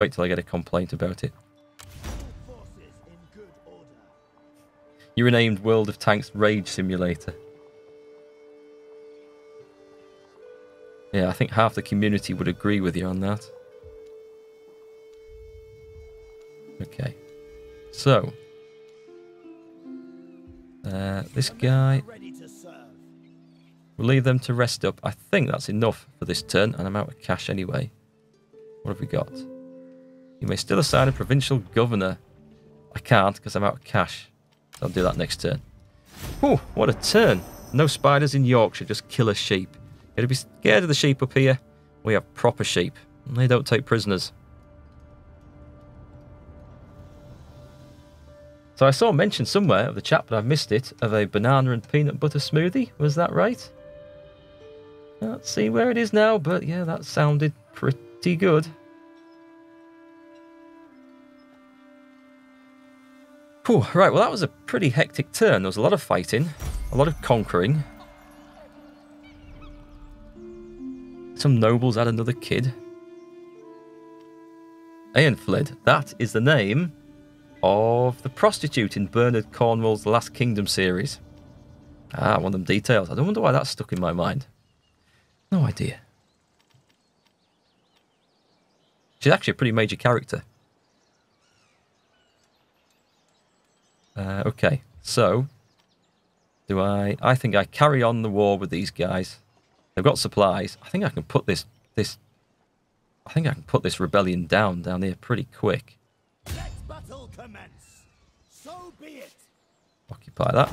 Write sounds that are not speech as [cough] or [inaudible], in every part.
Wait till I get a complaint about it. You renamed World of Tanks Rage Simulator. Yeah, I think half the community would agree with you on that. Okay. So. Uh, this guy. We'll leave them to rest up. I think that's enough for this turn, and I'm out of cash anyway. What have we got? You may still assign a provincial governor. I can't because I'm out of cash. So I'll do that next turn. Whew, what a turn. No spiders in Yorkshire, just killer sheep. You gotta be scared of the sheep up here. We have proper sheep. and They don't take prisoners. So I saw mention somewhere of the chat, but I've missed it, of a banana and peanut butter smoothie. Was that right? Can't see where it is now, but yeah, that sounded pretty good. Whew, right, well that was a pretty hectic turn. There was a lot of fighting, a lot of conquering. Some nobles had another kid. Eanfled, that is the name of the prostitute in Bernard Cornwell's Last Kingdom series. Ah, one of them details. I don't wonder why that stuck in my mind. No idea. She's actually a pretty major character. Uh, okay, so do I? I think I carry on the war with these guys. They've got supplies. I think I can put this this. I think I can put this rebellion down down here pretty quick. Let battle commence. So be it. Occupy that.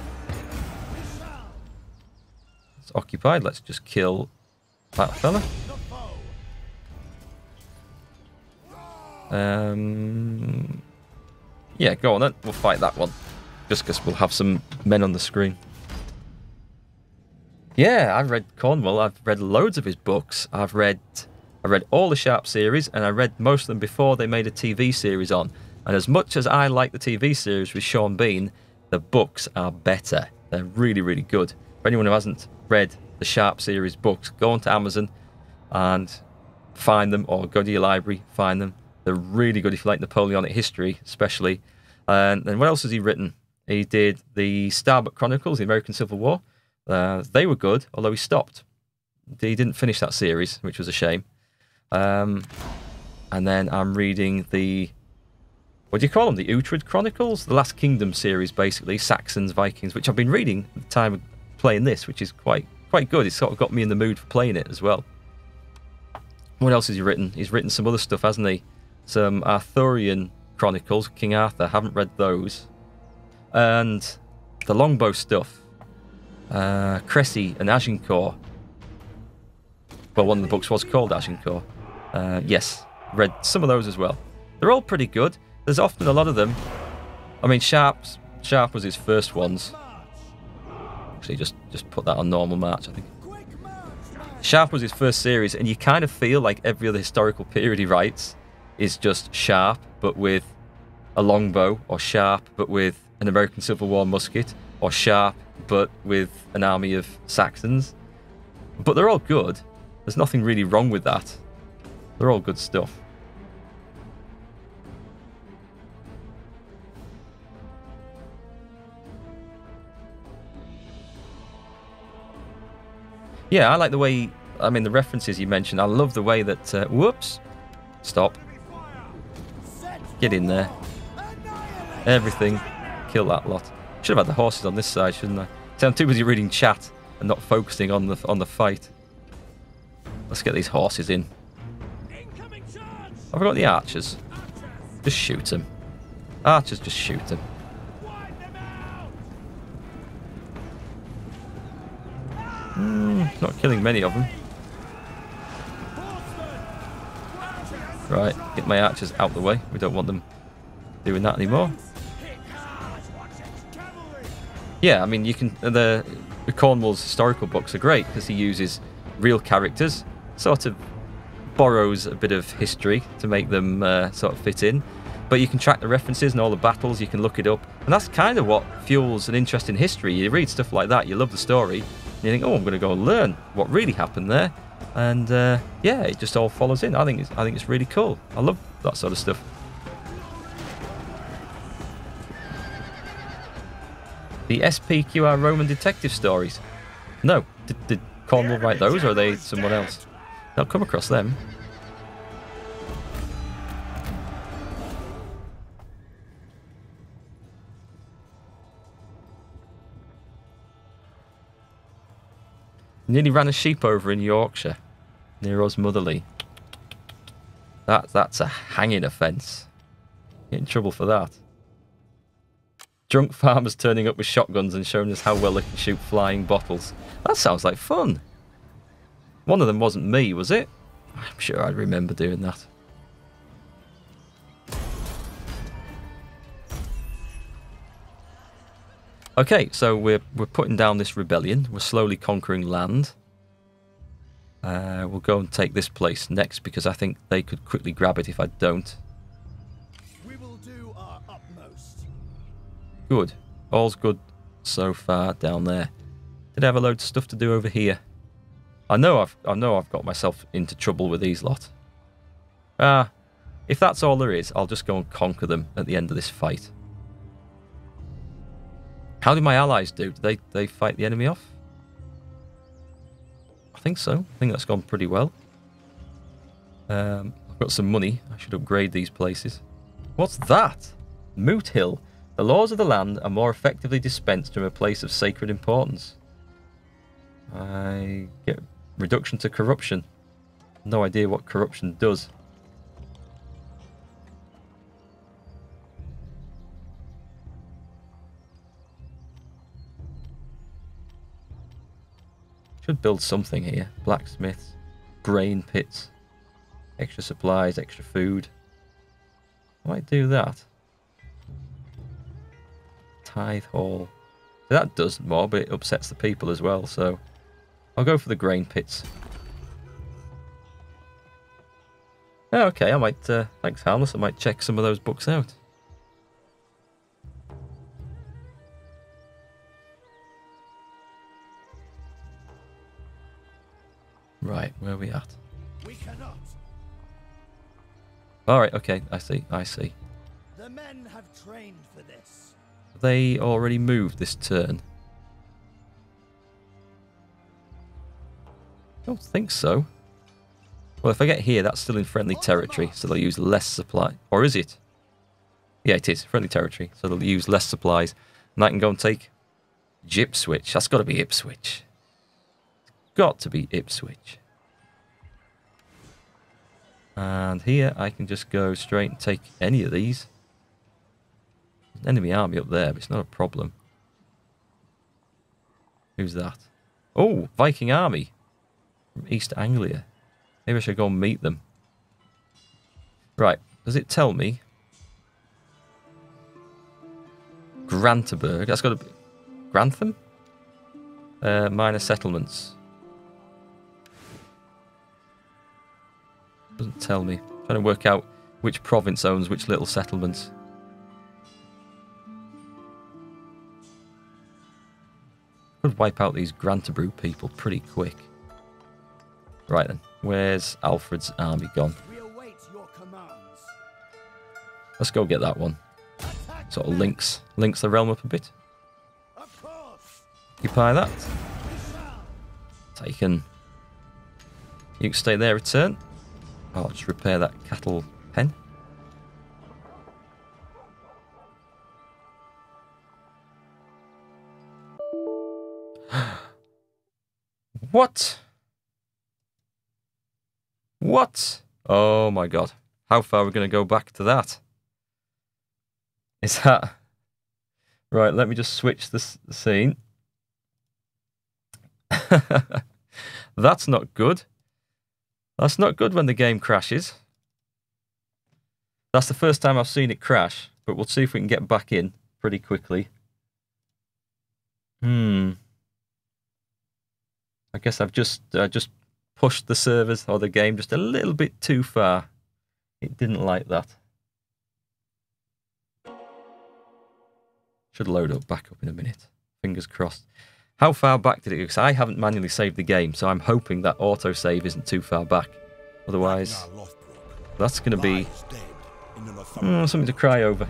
It's occupied. Let's just kill that fella. Um, yeah, go on then. We'll fight that one. Just because we'll have some men on the screen. Yeah, I've read Cornwell. I've read loads of his books. I've read I read all the Sharpe series, and I read most of them before they made a TV series on. And as much as I like the TV series with Sean Bean, the books are better. They're really, really good. For anyone who hasn't read the Sharpe series books, go onto Amazon and find them, or go to your library, find them. They're really good if you like Napoleonic history, especially. And then what else has he written? He did the Starbuck Chronicles, the American Civil War. Uh, they were good, although he stopped. He didn't finish that series, which was a shame. Um, and then I'm reading the what do you call them? The Uhtred Chronicles, the Last Kingdom series, basically Saxons, Vikings, which I've been reading at the time of playing this, which is quite quite good. It's sort of got me in the mood for playing it as well. What else has he written? He's written some other stuff, hasn't he? Some Arthurian Chronicles, King Arthur. Haven't read those and the longbow stuff. Uh, Crecy and Agincourt. Well, one of the books was called Agincourt. Uh, yes, read some of those as well. They're all pretty good. There's often a lot of them. I mean, Sharpe's, Sharpe was his first ones. Actually, just, just put that on normal march, I think. Sharpe was his first series, and you kind of feel like every other historical period he writes is just Sharpe, but with a longbow, or Sharpe, but with an American Civil War musket, or Sharpe, but with an army of Saxons. But they're all good. There's nothing really wrong with that. They're all good stuff. Yeah, I like the way, I mean, the references you mentioned. I love the way that, uh, whoops, stop. Get in there. Everything kill that lot. Should have had the horses on this side, shouldn't I? See, I'm too busy reading chat and not focusing on the on the fight. Let's get these horses in. Have I got the archers? Just shoot them. Archers, just shoot them. Mm, not killing many of them. Right, get my archers out the way. We don't want them doing that anymore. Yeah, I mean, you can the, Cornwell's historical books are great because he uses real characters, sort of borrows a bit of history to make them uh, sort of fit in. But you can track the references and all the battles. You can look it up, and that's kind of what fuels an interest in history. You read stuff like that, you love the story, and you think, "Oh, I'm going to go learn what really happened there." and uh, yeah, it just all follows in. I think it's, I think it's really cool. I love that sort of stuff. The SPQR Roman detective stories. No, did, did Cornwell write those, or are they someone else? I'll come across them. Nearly ran a sheep over in Yorkshire, near Osmotherley. That, that's a hanging offence. Get in trouble for that. Drunk farmers turning up with shotguns and showing us how well they can shoot flying bottles. That sounds like fun. One of them wasn't me, was it? I'm sure I'd remember doing that. Okay, so we're we're putting down this rebellion. We're slowly conquering land. Uh, we'll go and take this place next because I think they could quickly grab it if I don't. Good. All's good so far down there. Did I have a load of stuff to do over here? I know I've I know I've got myself into trouble with these lot. Ah, if that's all there is, I'll just go and conquer them at the end of this fight. How did my allies do? Did they, they fight the enemy off? I think so. I think that's gone pretty well. Um, I've got some money. I should upgrade these places. What's that? Moot Hill. The laws of the land are more effectively dispensed from a place of sacred importance. I get reduction to corruption. No idea what corruption does. Should build something here. Blacksmiths, grain pits, extra supplies, extra food. I Might do that. Tithe hall. That does more, but it upsets the people as well, so I'll go for the grain pits. Oh, okay, I might, uh, thanks Harmless, I might check some of those books out. Right, where are we at? We cannot. Alright, okay, I see, I see. They already moved this turn. Don't think so. Well, if I get here, that's still in friendly territory, so they'll use less supply. Or is it? Yeah, it is. Friendly territory, so they'll use less supplies. And I can go and take Ipswich. That's got to be Ipswich got to be Ipswich. And here I can just go straight and take any of these. Enemy army up there, but it's not a problem. Who's that? Oh, Viking army from East Anglia. Maybe I should go and meet them. Right, does it tell me? Grantaberg, that's got to be... Grantham? Uh, minor settlements. Doesn't tell me. Trying to work out which province owns which little settlements. Could wipe out these Grantabrew people pretty quick. Right then, where's Alfred's army gone? Let's go get that one. Sort of links links the realm up a bit. Occupy that. Taken. You can stay there, return. I'll just repair that cattle pen. What? What? Oh my god. How far are we going to go back to that? Is that... [laughs] Right, let me just switch this scene. [laughs] That's not good. That's not good when the game crashes. That's the first time I've seen it crash, but we'll see if we can get back in pretty quickly. Hmm. I guess I've just just pushed the servers or the game just a little bit too far. It didn't like that. Should load up back up in a minute. Fingers crossed. How far back did it go? Because I haven't manually saved the game, so I'm hoping that autosave isn't too far back. Otherwise, that's going to be mm, something to cry over.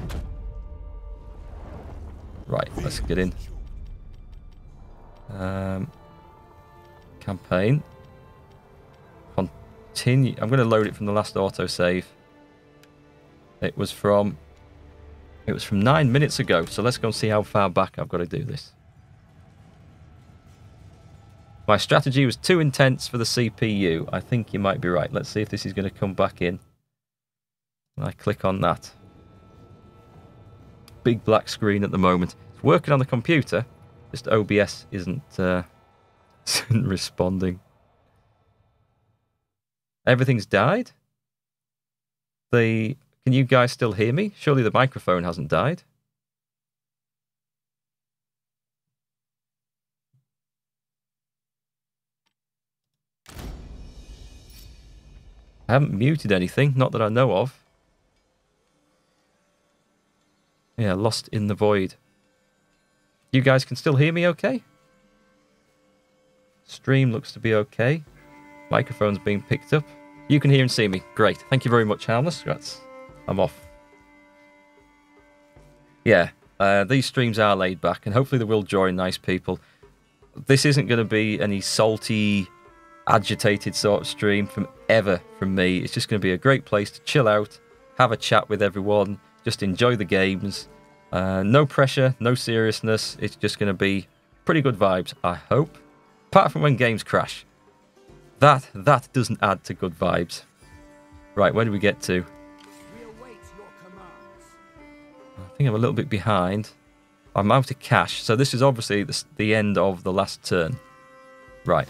Right, let's get in. Um, campaign. Continue. I'm going to load it from the last autosave. It was from. It was from nine minutes ago. So let's go and see how far back I've got to do this. My strategy was too intense for the CPU. I think you might be right. Let's see if this is going to come back in. I click on that. Big black screen at the moment. It's working on the computer. Just OBS isn't, uh, isn't [laughs] responding. Everything's died? The can you guys still hear me? Surely the microphone hasn't died. I haven't muted anything, not that I know of. Yeah, lost in the void. You guys can still hear me okay? Stream looks to be okay. Microphone's being picked up. You can hear and see me. Great. Thank you very much, Harmless. That's I'm off. Yeah, uh, these streams are laid back, and hopefully they will join nice people. This isn't going to be any salty, agitated sort of stream from ever from me. It's just going to be a great place to chill out, have a chat with everyone, just enjoy the games. Uh, no pressure, no seriousness. It's just going to be pretty good vibes, I hope. Apart from when games crash. That that doesn't add to good vibes. Right, where do we get to? I think I'm a little bit behind. I'm out of cash, so this is obviously the, the end of the last turn. Right.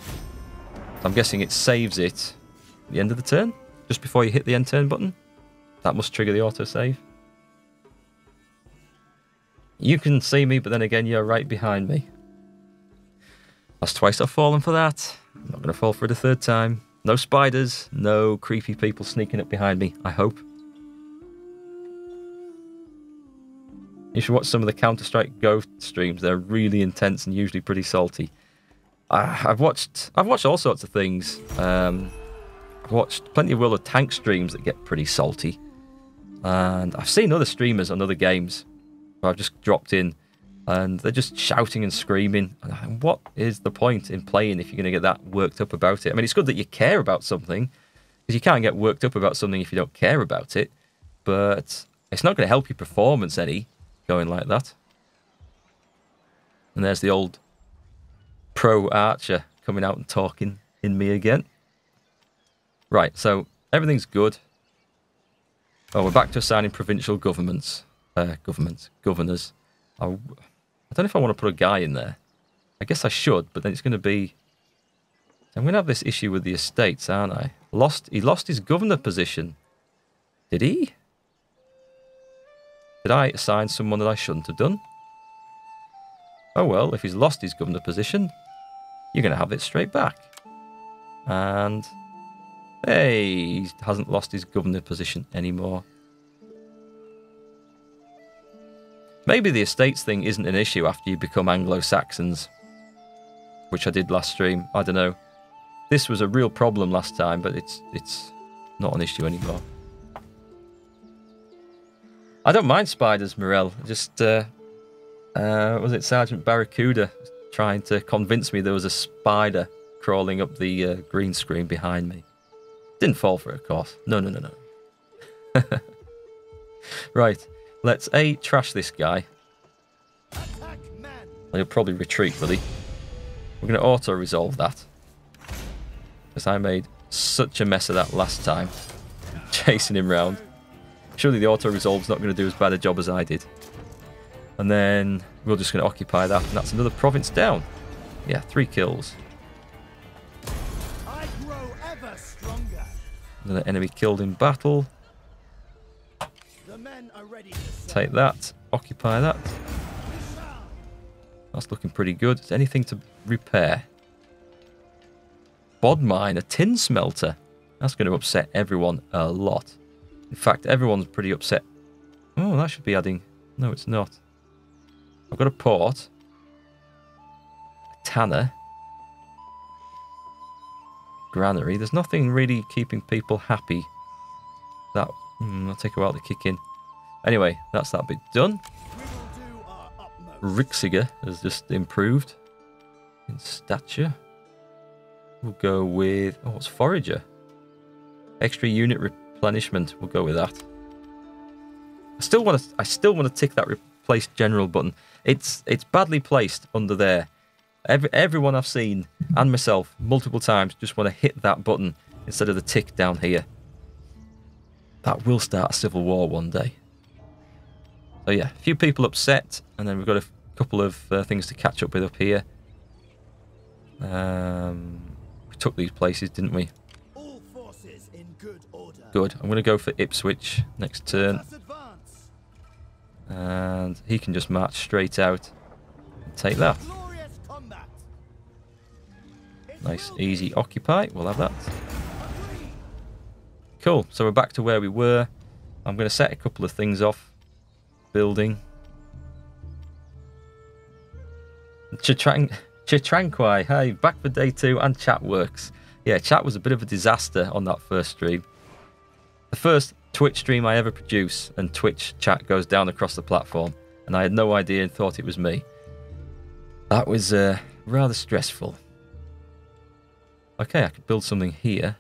I'm guessing it saves it at the end of the turn, just before you hit the end turn button. That must trigger the autosave. You can see me, but then again, you're right behind me. That's twice I've fallen for that. I'm not going to fall for it a third time. No spiders, no creepy people sneaking up behind me, I hope. You should watch some of the Counter Strike Go streams. They're really intense and usually pretty salty. Uh, I've watched I've watched all sorts of things. Um, I've watched plenty of World of Tank streams that get pretty salty, and I've seen other streamers on other games. I've just dropped in, and they're just shouting and screaming. And what is the point in playing if you're going to get that worked up about it? I mean, it's good that you care about something, because you can't get worked up about something if you don't care about it. But it's not going to help your performance any going like that. And there's the old pro archer coming out and talking in me again. Right, so everything's good. Oh, we're back to assigning provincial governments, uh, governments, governors. I don't know if I want to put a guy in there. I guess I should, but then it's going to be. I'm going to have this issue with the estates, aren't I? Lost. He lost his governor position. Did he? Did I assign someone that I shouldn't have done? Oh well, if he's lost his governor position, you're going to have it straight back. And hey, he hasn't lost his governor position anymore. Maybe the estates thing isn't an issue after you become Anglo Saxons, which I did last stream. I don't know. This was a real problem last time, but it's it's not an issue anymore. I don't mind spiders, Morel. Just uh, uh, was it Sergeant Barracuda trying to convince me there was a spider crawling up the uh, green screen behind me? Didn't fall for it, of course. No, no, no, no. [laughs] right, let's a trash this guy. He'll probably retreat, will he? We're going to auto resolve that because I made such a mess of that last time, [laughs] chasing him round. Surely the auto resolve's not going to do as bad a job as I did. And then we're just going to occupy that, and that's another province down. Yeah, three kills. I grow ever stronger. Another enemy killed in battle. The men are ready to serve. Take that. Occupy that. That's looking pretty good. Is anything to repair? Bodmin, a tin smelter. That's going to upset everyone a lot. In fact, everyone's pretty upset. Oh, that should be adding. No, it's not. I've got a port. A Tanner. Granary. There's nothing really keeping people happy. That mm, will take a while to kick in. Anyway, that's that bit done. Rixiger has just improved in stature. We'll go with oh, it's Forager. Extra unit replenishment. We'll go with that. I still want to. I still want to tick that replace general button. It's it's badly placed under there. Every, everyone I've seen and myself multiple times just want to hit that button instead of the tick down here. That will start a civil war one day. So yeah, a few people upset, and then we've got a couple of uh, things to catch up with up here. Um, we took these places, didn't we? All forces in good order. Good. I'm going to go for Ipswich next turn, Let us advance. and he can just march straight out and take that. Glorious combat. It Nice, easy occupy. We'll have that. Cool. So we're back to where we were. I'm going to set a couple of things off. Building. Chitrang- Chitranquai, hey, back for day two and chat works. Yeah, chat was a bit of a disaster on that first stream. The first Twitch stream I ever produce, and Twitch chat goes down across the platform, and I had no idea and thought it was me. That was uh, rather stressful. Okay, I could build something here.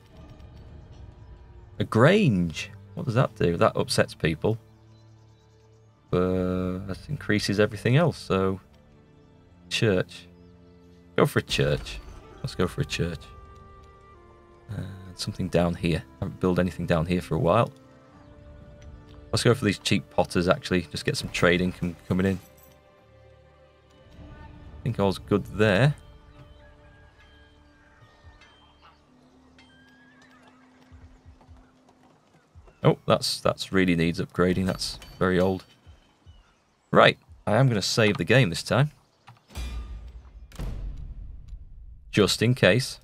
A grange. What does that do? That upsets people. But that increases everything else. So, church. Go for a church. Let's go for a church. Uh, something down here. I haven't built anything down here for a while. Let's go for these cheap potters. Actually, just get some trading com- coming in. I think all's good there. Oh, that's that's really needs upgrading. That's very old. Right, I am going to save the game this time. Just in case.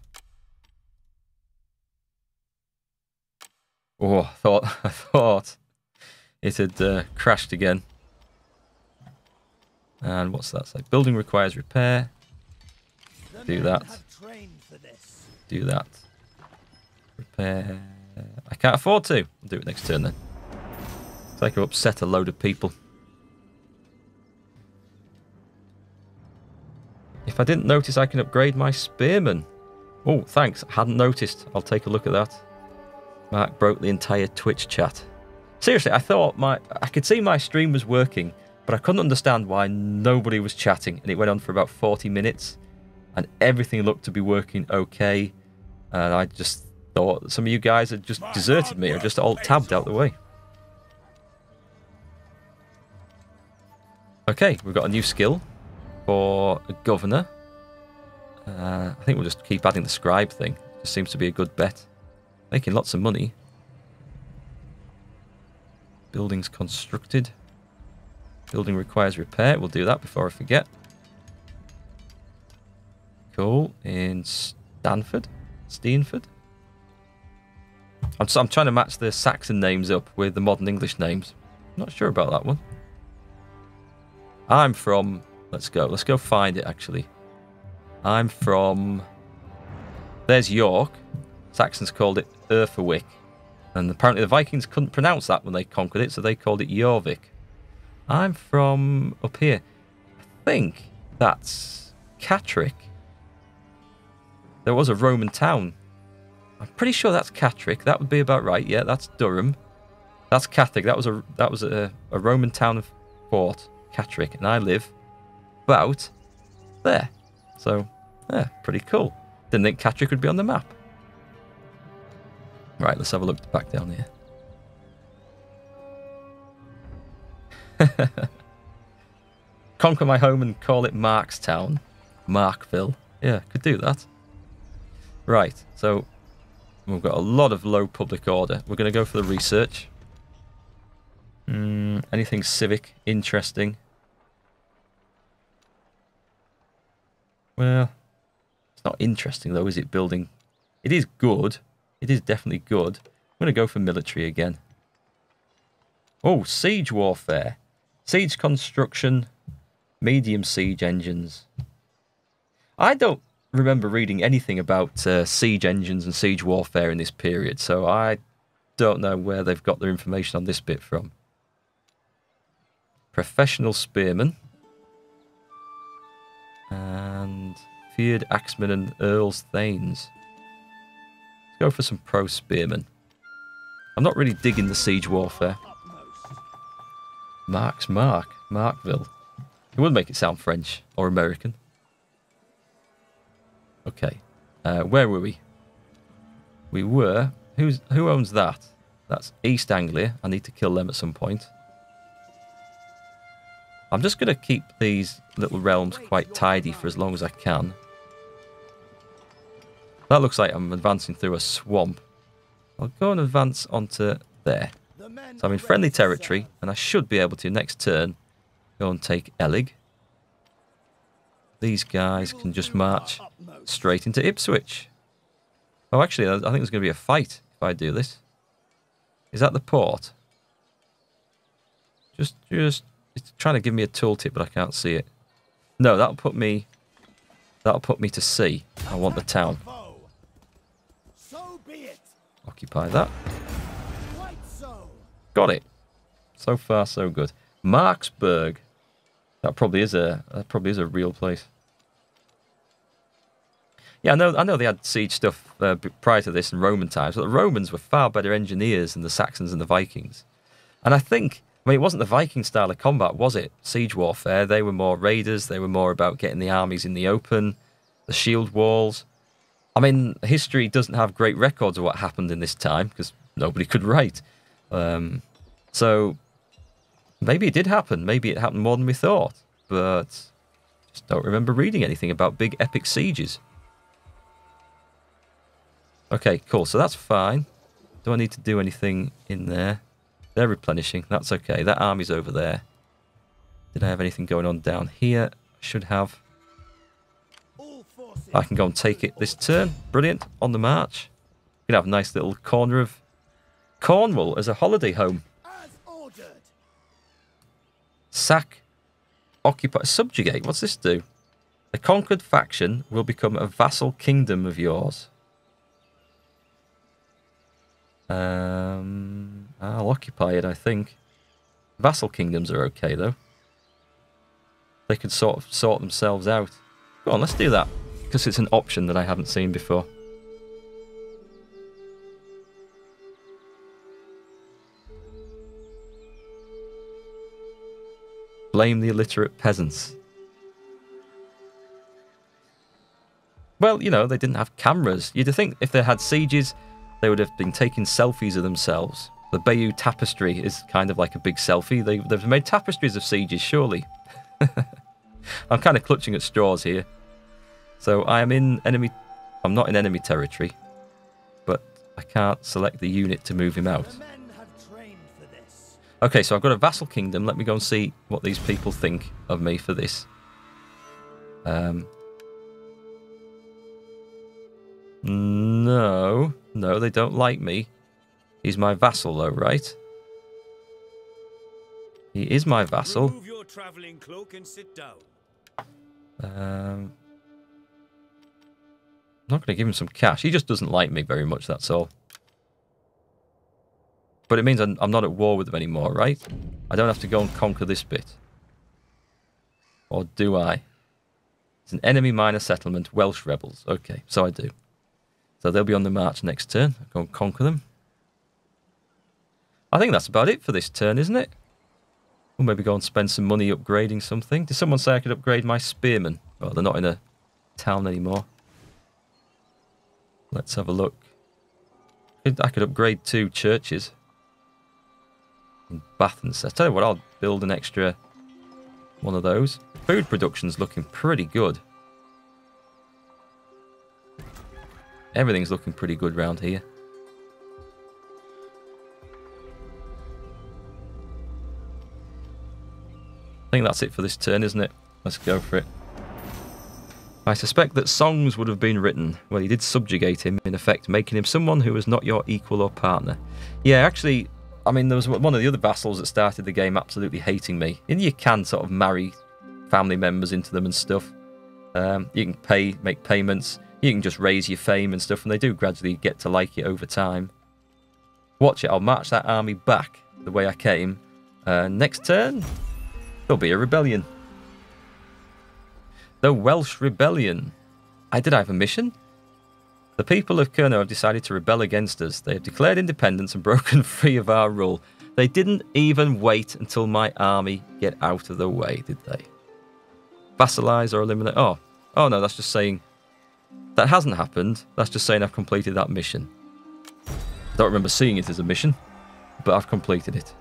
Oh, I thought [laughs] I thought it had uh, crashed again. And what's that say? Building requires repair. Do that. have trained for this. Do that. Repair. I can't afford to. I'll do it next turn then. It's like I upset a load of people. If I didn't notice, I can upgrade my spearman. Oh, thanks. I hadn't noticed. I'll take a look at that. Mark broke the entire Twitch chat. Seriously, I thought my I could see my stream was working, but I couldn't understand why nobody was chatting, and it went on for about 40 minutes, and everything looked to be working okay, and I just thought some of you guys had just deserted me or just all tabbed out the way. Okay, we've got a new skill for a governor. Uh, I think we'll just keep adding the scribe thing. Just seems to be a good bet. Making lots of money. Buildings constructed. Building requires repair. We'll do that before I forget. Cool. In Stanford? Steenford? I'm, I'm trying to match the Saxon names up with the modern English names. Not sure about that one. I'm from. Let's go. Let's go find it actually. I'm from. There's York. Saxons called it Eoforwic. And apparently the Vikings couldn't pronounce that when they conquered it, so they called it Jorvik. I'm from up here. I think that's Catterick. There was a Roman town. I'm pretty sure that's Catterick. That would be about right. Yeah, that's Durham. That's Catholic. That was a that was a, a Roman town of fort, Catterick, and I live about there. So, yeah, pretty cool. Didn't think Catterick would be on the map. Right, let's have a look back down here. [laughs] Conquer my home and call it Markstown. Markville. Yeah, could do that. Right, so we've got a lot of low public order. We're going to go for the research. Mm, anything civic, interesting? Well, it's not interesting though, is it? Building. It is good. It is definitely good. I'm going to go for military again. Oh, siege warfare. Siege construction. Medium siege engines. I don't remember reading anything about uh, siege engines and siege warfare in this period, so I don't know where they've got their information on this bit from. Professional spearmen. And feared axemen and earls thanes. Let's go for some pro spearmen. I'm not really digging the siege warfare. Mark's Mark. Markville. It would make it sound French or American. Okay. Uh, where were we? We were. Who's who owns that? That's East Anglia. I need to kill them at some point. I'm just going to keep these little realms quite tidy for as long as I can. That looks like I'm advancing through a swamp. I'll go and advance onto there. So I'm in friendly territory, and I should be able to, next turn, go and take Elig. These guys can just march straight into Ipswich. Oh, actually, I I think there's going to be a fight if I do this. Is that the port? Just, just, it's trying to give me a tooltip, but I can't see it. No, that'll put me, that'll put me to sea. I want the town. Occupy that. Got it. So far, so good. Marksburg. That probably is a that probably is a real place. Yeah, I know. I know they had siege stuff uh, prior to this in Roman times, but the Romans were far better engineers than the Saxons and the Vikings. And I think, I mean, it wasn't the Viking style of combat, was it? Siege warfare. They were more raiders. They were more about getting the armies in the open, the shield walls. I mean, history doesn't have great records of what happened in this time because nobody could write. Um, so maybe it did happen. Maybe it happened more than we thought. But just don't remember reading anything about big epic sieges. Okay, cool. So that's fine. Do I need to do anything in there? They're replenishing. That's okay. That army's over there. Did I have anything going on down here? Should have. I can go and take it this turn. Brilliant. On the march. Gonna have a nice little corner of Cornwall as a holiday home. Sack, occupy, subjugate. What's this do? A conquered faction will become a vassal kingdom of yours. Um, I'll occupy it, I think. Vassal kingdoms are okay though. They can sort of sort themselves out. Go on, let's do that because it's an option that I haven't seen before. Blame the illiterate peasants. Well, you know, they didn't have cameras. You'd think if they had sieges, they would have been taking selfies of themselves. The Bayeux Tapestry is kind of like a big selfie. They, they've made tapestries of sieges, surely. [laughs] I'm kind of clutching at straws here. So I am in enemy. I'm not in enemy territory, but I can't select the unit to move him out. The men have trained for this. Okay, so I've got a vassal kingdom. Let me go and see what these people think of me for this. Um. No, no, they don't like me. He's my vassal, though, right? He is my vassal. Remove your traveling cloak and sit down. Um, I'm not going to give him some cash. He just doesn't like me very much, that's all. But it means I'm, I'm not at war with him anymore, right? I don't have to go and conquer this bit. Or do I? It's an enemy minor settlement, Welsh rebels. Okay, so I do. So they'll be on the march next turn. I'll go and conquer them. I think that's about it for this turn, isn't it? We'll maybe go and spend some money upgrading something. Did someone say I could upgrade my spearmen? Well, they're not in a town anymore. Let's have a look. I could upgrade two churches. In Bath and I'll tell you what, I'll build an extra one of those. Food production's looking pretty good. Everything's looking pretty good round here. Think that's it for this turn, isn't it? Let's go for it. I suspect that songs would have been written. Well, he did subjugate him, in effect, making him someone who was not your equal or partner. Yeah, actually, I mean, there was one of the other vassals that started the game absolutely hating me. And you can sort of marry family members into them and stuff. Um, you can pay, make payments. You can just raise your fame and stuff, and they do gradually get to like you over time. Watch it. I'll march that army back the way I came. Uh, next turn, there'll be a rebellion. The Welsh Rebellion. I did I have a mission? The people of Kurno have decided to rebel against us. They have declared independence and [laughs] broken free of our rule. They didn't even wait until my army get out of the way, did they? Vassalize or eliminate. Oh, oh no, that's just saying that hasn't happened. That's just saying I've completed that mission. I don't remember seeing it as a mission, but I've completed it.